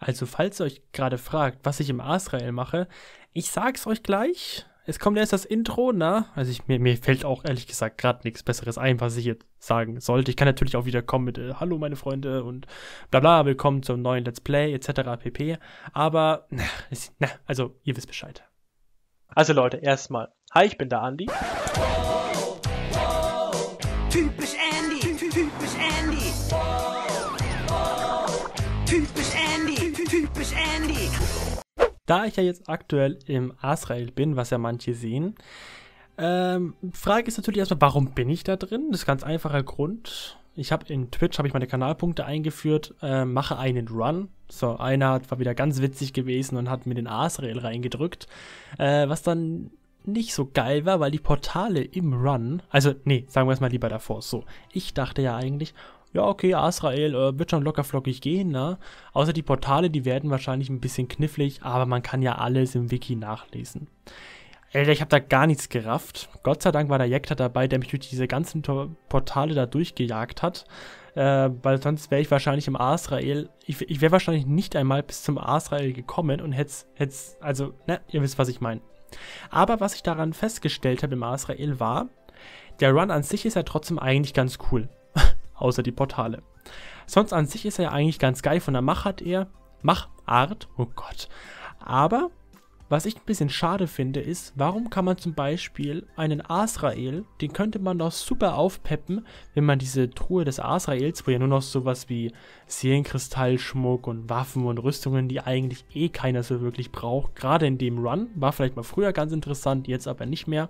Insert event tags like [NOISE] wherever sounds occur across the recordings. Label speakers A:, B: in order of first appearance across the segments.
A: Also falls ihr euch gerade fragt, was ich im Azrael mache, ich sag's euch gleich. Es kommt erst das Intro, na? Also ich, mir, mir fällt auch ehrlich gesagt gerade nichts Besseres ein, was ich jetzt sagen sollte. Ich kann natürlich auch wieder kommen mit äh, Hallo meine Freunde und bla bla, willkommen zum neuen Let's Play etc. pp. Aber, na, na, also ihr wisst Bescheid. Also Leute, erstmal, hi, ich bin der Andi.
B: Typisch Andy, typisch
A: Da ich ja jetzt aktuell im Azrael bin, was ja manche sehen, ähm, Frage ist natürlich erstmal, warum bin ich da drin? Das ist ganz einfacher Grund. Ich habe in Twitch habe ich meine Kanalpunkte eingeführt, äh, mache einen Run. So, einer war wieder ganz witzig gewesen und hat mir den Azrael reingedrückt, äh, was dann nicht so geil war, weil die Portale im Run, also nee, sagen wir es mal lieber davor, so, ich dachte ja eigentlich, ja, okay, Azrael äh, wird schon locker flockig gehen, ne? Außer die Portale, die werden wahrscheinlich ein bisschen knifflig, aber man kann ja alles im Wiki nachlesen. Alter, ich habe da gar nichts gerafft. Gott sei Dank war der Jekta dabei, der mich durch diese ganzen Tor Portale da durchgejagt hat. Äh, weil sonst wäre ich wahrscheinlich im Azrael, ich, ich wäre wahrscheinlich nicht einmal bis zum Azrael gekommen und hätte es, also, ne, ihr wisst, was ich meine. Aber was ich daran festgestellt habe im Azrael war, der Run an sich ist ja trotzdem eigentlich ganz cool außer die Portale. Sonst an sich ist er ja eigentlich ganz geil von der Machart er, Machart, oh Gott. Aber was ich ein bisschen schade finde, ist, warum kann man zum Beispiel einen Azrael, den könnte man doch super aufpeppen, wenn man diese Truhe des Azraels, wo ja nur noch sowas wie Seelenkristallschmuck und Waffen und Rüstungen, die eigentlich eh keiner so wirklich braucht, gerade in dem Run, war vielleicht mal früher ganz interessant, jetzt aber nicht mehr.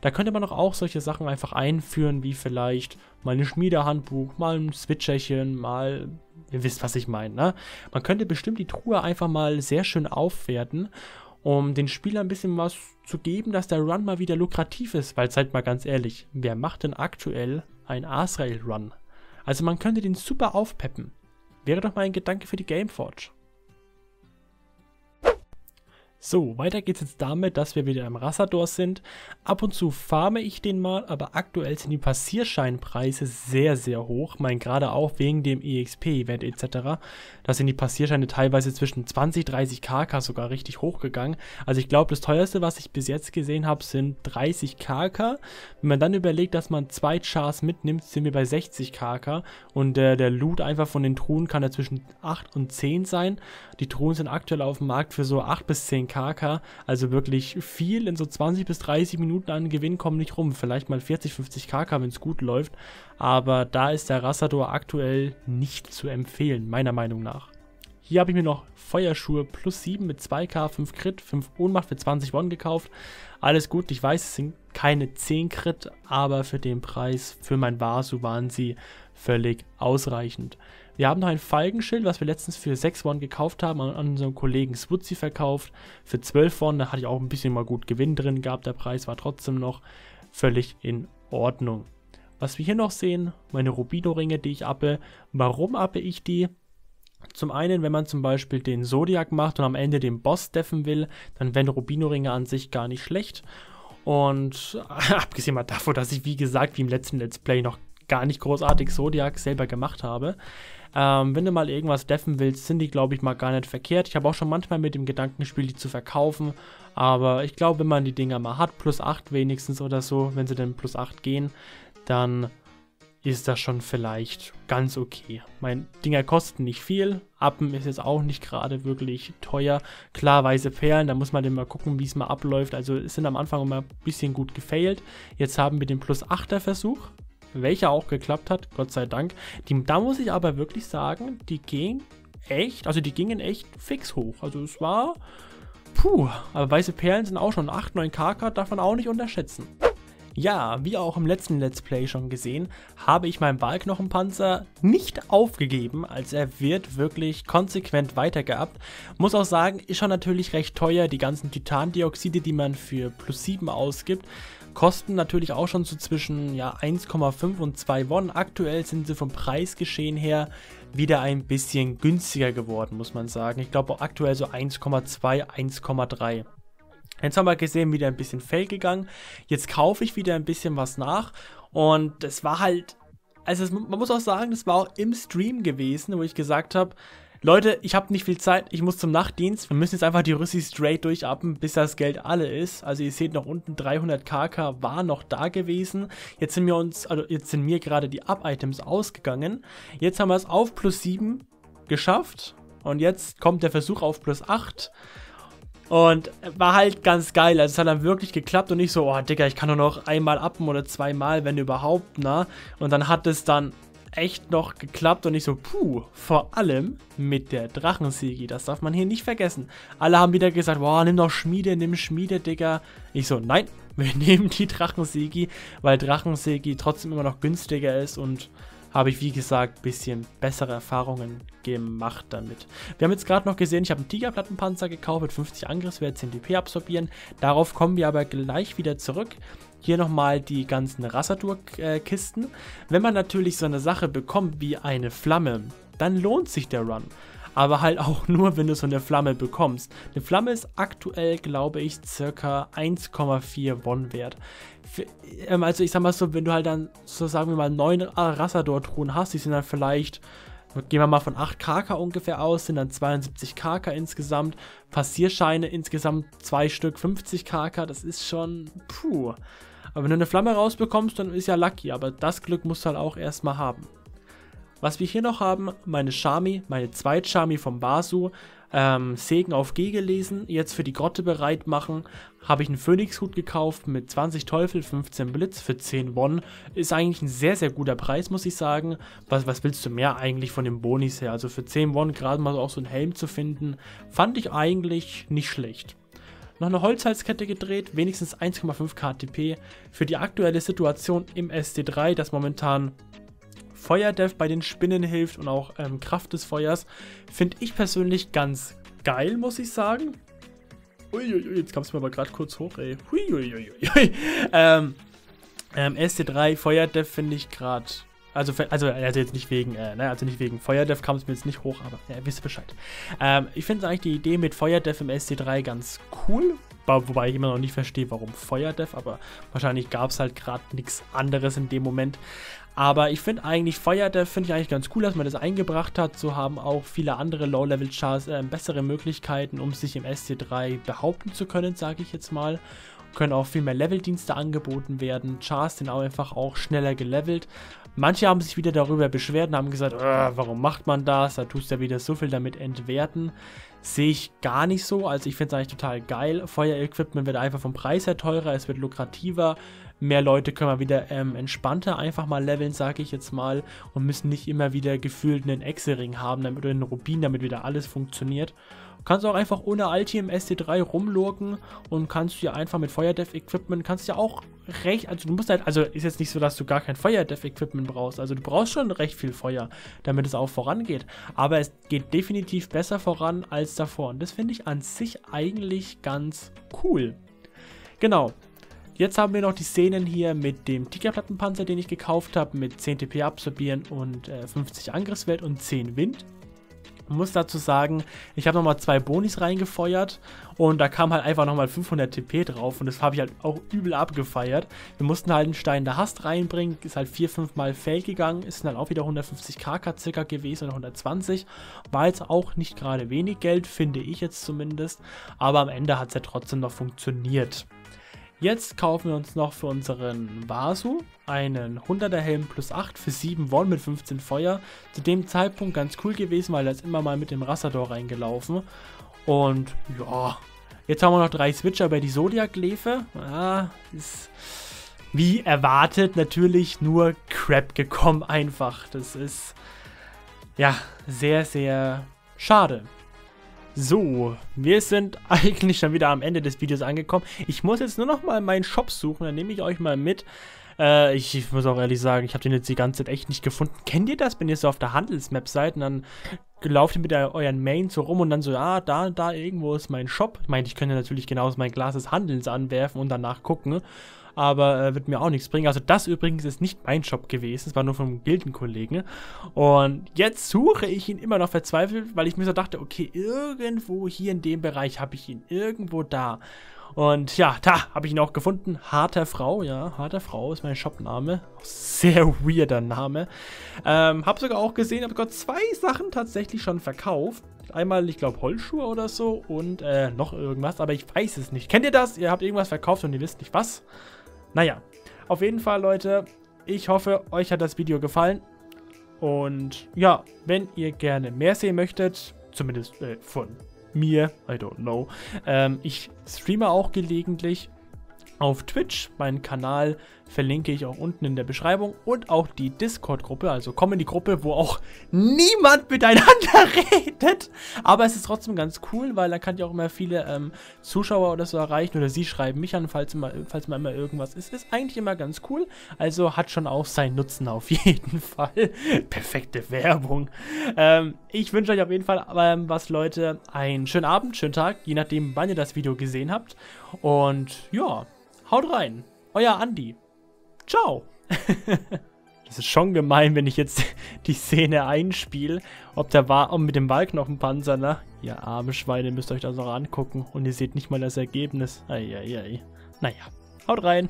A: Da könnte man doch auch solche Sachen einfach einführen, wie vielleicht mal ein Schmiedehandbuch, mal ein Switcherchen, mal, ihr wisst, was ich meine, ne? Man könnte bestimmt die Truhe einfach mal sehr schön aufwerten, um den Spielern ein bisschen was zu geben, dass der Run mal wieder lukrativ ist, weil seid mal ganz ehrlich, wer macht denn aktuell ein Azrael Run? Also man könnte den super aufpeppen. Wäre doch mal ein Gedanke für die Gameforge. So, weiter geht's jetzt damit, dass wir wieder im Rassador sind. Ab und zu farme ich den mal, aber aktuell sind die Passierscheinpreise sehr, sehr hoch. Ich meine, gerade auch wegen dem EXP-Event etc. Da sind die Passierscheine teilweise zwischen 20, 30 KK sogar richtig hochgegangen. Also ich glaube, das teuerste, was ich bis jetzt gesehen habe, sind 30 KK. Wenn man dann überlegt, dass man zwei Chars mitnimmt, sind wir bei 60 KK. Und äh, der Loot einfach von den Truhen kann ja zwischen 8 und 10 sein. Die Truhen sind aktuell auf dem Markt für so 8 bis 10 KK, also wirklich viel in so 20 bis 30 Minuten an Gewinn kommen nicht rum. Vielleicht mal 40, 50 KK, wenn es gut läuft. Aber da ist der Rassador aktuell nicht zu empfehlen, meiner Meinung nach. Hier habe ich mir noch Feuerschuhe plus 7 mit 2K, 5 Crit, 5 Ohnmacht für 20 Won gekauft. Alles gut, ich weiß, es sind keine 10 Crit, aber für den Preis, für mein Vasu waren sie völlig ausreichend. Wir haben noch ein Falkenschild, was wir letztens für 6 Won gekauft haben, an unseren Kollegen Swutzi verkauft. Für 12 Won, da hatte ich auch ein bisschen mal gut Gewinn drin gehabt. Der Preis war trotzdem noch völlig in Ordnung. Was wir hier noch sehen, meine Rubino-Ringe, die ich appe. Warum appe ich die? Zum einen, wenn man zum Beispiel den Zodiac macht und am Ende den Boss deffen will, dann wären Rubino-Ringe an sich gar nicht schlecht. Und [LAUGHS] abgesehen mal davon, dass ich, wie gesagt, wie im letzten Let's Play noch gar nicht großartig Zodiac selber gemacht habe, ähm, wenn du mal irgendwas deffen willst, sind die, glaube ich, mal gar nicht verkehrt. Ich habe auch schon manchmal mit dem Gedanken gespielt, die zu verkaufen. Aber ich glaube, wenn man die Dinger mal hat, plus 8 wenigstens oder so, wenn sie denn plus 8 gehen, dann ist das schon vielleicht ganz okay. Mein Dinger kosten nicht viel. Appen ist jetzt auch nicht gerade wirklich teuer. Klar, weiße Perlen, da muss man dann mal gucken, wie es mal abläuft. Also es sind am Anfang immer ein bisschen gut gefailt. Jetzt haben wir den plus 8er Versuch welcher auch geklappt hat, Gott sei Dank. Die, da muss ich aber wirklich sagen, die gehen echt, also die gingen echt fix hoch. Also es war, puh, aber weiße Perlen sind auch schon 8, 9 KK, darf man auch nicht unterschätzen. Ja, wie auch im letzten Let's Play schon gesehen, habe ich meinen Wahlknochenpanzer nicht aufgegeben, als er wird wirklich konsequent weitergeabt. Muss auch sagen, ist schon natürlich recht teuer, die ganzen Titandioxide, die man für plus 7 ausgibt. Kosten natürlich auch schon so zwischen ja, 1,5 und 2 Won. Aktuell sind sie vom Preisgeschehen her wieder ein bisschen günstiger geworden, muss man sagen. Ich glaube aktuell so 1,2, 1,3. Jetzt haben wir gesehen, wieder ein bisschen fail gegangen. Jetzt kaufe ich wieder ein bisschen was nach. Und das war halt, also es, man muss auch sagen, das war auch im Stream gewesen, wo ich gesagt habe, Leute, ich habe nicht viel Zeit, ich muss zum Nachtdienst. Wir müssen jetzt einfach die Rüssi straight durchappen, bis das Geld alle ist. Also ihr seht noch unten 300 KK war noch da gewesen. Jetzt sind wir uns, also jetzt sind mir gerade die Up-Items ausgegangen. Jetzt haben wir es auf plus 7 geschafft. Und jetzt kommt der Versuch auf plus 8. Und war halt ganz geil. Also es hat dann wirklich geklappt und nicht so, oh Digga, ich kann nur noch einmal appen oder zweimal, wenn überhaupt, na. Und dann hat es dann echt noch geklappt und ich so, puh, vor allem mit der Drachensäge, das darf man hier nicht vergessen. Alle haben wieder gesagt, boah, nimm doch Schmiede, nimm Schmiede, Digga. Ich so, nein, [LAUGHS] wir nehmen die Drachensäge, weil Drachensäge trotzdem immer noch günstiger ist und habe ich, wie gesagt, ein bisschen bessere Erfahrungen gemacht damit. Wir haben jetzt gerade noch gesehen, ich habe einen Tigerplattenpanzer gekauft mit 50 Angriffswert, 10 DP absorbieren. Darauf kommen wir aber gleich wieder zurück. Hier nochmal die ganzen Rassadur-Kisten. Wenn man natürlich so eine Sache bekommt wie eine Flamme, dann lohnt sich der Run. Aber halt auch nur, wenn du so eine Flamme bekommst. Eine Flamme ist aktuell, glaube ich, circa 1,4 Won wert. Für, ähm, also ich sag mal so, wenn du halt dann, so sagen wir mal, 9 Rassador-Truhen hast, die sind dann vielleicht Gehen wir mal von 8 KK ungefähr aus, sind dann 72 KK insgesamt. Passierscheine insgesamt 2 Stück 50 KK, das ist schon, puh. Aber wenn du eine Flamme rausbekommst, dann ist ja lucky. Aber das Glück musst du halt auch erstmal haben. Was wir hier noch haben, meine Shami, meine Zweit-Shami vom Basu, ähm, Segen auf G gelesen, jetzt für die Grotte bereit machen, habe ich einen Phönixhut gekauft mit 20 Teufel, 15 Blitz für 10 Won. Ist eigentlich ein sehr, sehr guter Preis, muss ich sagen. Was, was willst du mehr eigentlich von den Bonis her? Also für 10 Won gerade mal auch so einen Helm zu finden, fand ich eigentlich nicht schlecht noch eine Holzhalskette gedreht, wenigstens 1,5 KTP. Für die aktuelle Situation im SD3, das momentan Feuerdev bei den Spinnen hilft und auch ähm, Kraft des Feuers, finde ich persönlich ganz geil, muss ich sagen. Uiuiui, jetzt kam es mir aber gerade kurz hoch, ey. Huiuiui. [LAUGHS] ähm, ähm, SD3 Feuerdev finde ich gerade also, also, also jetzt nicht wegen, äh, ne, also nicht wegen Feuerdev kam es mir jetzt nicht hoch, aber ihr wisst Bescheid. Ähm, ich finde eigentlich die Idee mit Feuerdev im SC3 ganz cool, wobei ich immer noch nicht verstehe, warum Feuerdev, aber wahrscheinlich gab es halt gerade nichts anderes in dem Moment. Aber ich finde eigentlich Feuerdev finde ich eigentlich ganz cool, dass man das eingebracht hat. So haben auch viele andere Low-Level-Chars äh, bessere Möglichkeiten, um sich im SC3 behaupten zu können, sage ich jetzt mal können auch viel mehr Leveldienste angeboten werden. Chars sind auch einfach auch schneller gelevelt. Manche haben sich wieder darüber beschwert und haben gesagt, äh, warum macht man das? Da tust du ja wieder so viel damit entwerten. Sehe ich gar nicht so. Also ich finde es eigentlich total geil. Feuerequipment wird einfach vom Preis her teurer, es wird lukrativer. Mehr Leute können mal wieder ähm, entspannter einfach mal leveln, sage ich jetzt mal, und müssen nicht immer wieder gefühlt einen Exe-Ring haben damit, oder einen Rubin, damit wieder alles funktioniert. Kannst auch einfach ohne Alti im ST3 rumlurken und kannst dir einfach mit Feuerdev-Equipment, kannst ja auch recht, also du musst halt, also ist jetzt nicht so, dass du gar kein Feuerdev-Equipment brauchst, also du brauchst schon recht viel Feuer, damit es auch vorangeht, aber es geht definitiv besser voran als davor und das finde ich an sich eigentlich ganz cool. Genau, Jetzt haben wir noch die Szenen hier mit dem Tigerplattenpanzer, den ich gekauft habe, mit 10 TP absorbieren und äh, 50 Angriffswert und 10 Wind muss dazu sagen, ich habe nochmal zwei Bonis reingefeuert und da kam halt einfach nochmal 500 TP drauf und das habe ich halt auch übel abgefeiert. Wir mussten halt einen Stein der Hast reinbringen, ist halt 4-5 Mal fail gegangen, ist dann auch wieder 150 KK circa gewesen oder 120. War jetzt auch nicht gerade wenig Geld, finde ich jetzt zumindest, aber am Ende hat es ja trotzdem noch funktioniert. Jetzt kaufen wir uns noch für unseren Vasu einen 100er Helm plus 8 für 7 Won mit 15 Feuer. Zu dem Zeitpunkt ganz cool gewesen, weil er ist immer mal mit dem Rassador reingelaufen. Und ja, jetzt haben wir noch drei Switcher bei die Zodiac-Lefe. Ja, ist wie erwartet natürlich nur Crap gekommen einfach. Das ist ja sehr, sehr schade. So, wir sind [LAUGHS] eigentlich schon wieder am Ende des Videos angekommen. Ich muss jetzt nur noch mal meinen Shop suchen, dann nehme ich euch mal mit. Äh, ich, muss auch ehrlich sagen, ich habe den jetzt die ganze Zeit echt nicht gefunden. Kennt ihr das, wenn ihr so auf der Handelsmap seid und dann lauft ihr mit der, euren Main so rum und dann so, ah, da, da irgendwo ist mein Shop. Ich meine, ich könnte natürlich genauso mein Glas des Handelns anwerfen und danach gucken aber äh, wird mir auch nichts bringen. Also das übrigens ist nicht mein Shop gewesen, es war nur vom Gildenkollegen. Und jetzt suche ich ihn immer noch verzweifelt, weil ich mir so dachte, okay, irgendwo hier in dem Bereich habe ich ihn, irgendwo da. Und ja, da habe ich ihn auch gefunden. Harter Frau, ja, Harter Frau ist mein Shopname. Sehr weirder Name. Ähm, habe sogar auch gesehen, habe sogar zwei Sachen tatsächlich schon verkauft. Einmal, ich glaube, Holzschuhe oder so und äh, noch irgendwas, aber ich weiß es nicht. Kennt ihr das? Ihr habt irgendwas verkauft und ihr wisst nicht was? Naja, auf jeden Fall, Leute, ich hoffe, euch hat das Video gefallen. Und ja, wenn ihr gerne mehr sehen möchtet, zumindest äh, von mir, I don't know, ähm, ich streame auch gelegentlich auf Twitch. Meinen Kanal verlinke ich auch unten in der Beschreibung und auch die Discord-Gruppe. Also komm in die Gruppe, wo auch niemand miteinander [LAUGHS] redet. Aber es ist trotzdem ganz cool, weil da kann ich auch immer viele ähm, Zuschauer oder so erreichen. Oder sie schreiben mich an, falls mal, falls mal immer irgendwas ist. Ist eigentlich immer ganz cool. Also hat schon auch seinen Nutzen auf [LAUGHS] jeden Fall. Perfekte Werbung. Ähm, ich wünsche euch auf jeden Fall ähm, was, Leute. Einen schönen Abend, schönen Tag, je nachdem, wann ihr das Video gesehen habt. Und ja, haut rein. Euer Andi. Ciao. [LAUGHS] das ist schon gemein, wenn ich jetzt [LAUGHS] die Szene einspiele. Ob der war mit dem Wahlknochenpanzer, ne? Ihr arme Schweine, müsst euch das auch angucken. Und ihr seht nicht mal das Ergebnis. Eieiei. Naja, haut rein.